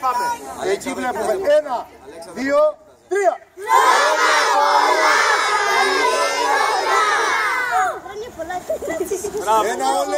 Πάμε. Εκεί βλέπουμε. Ένα, δύο, τρία. Ένα όλε.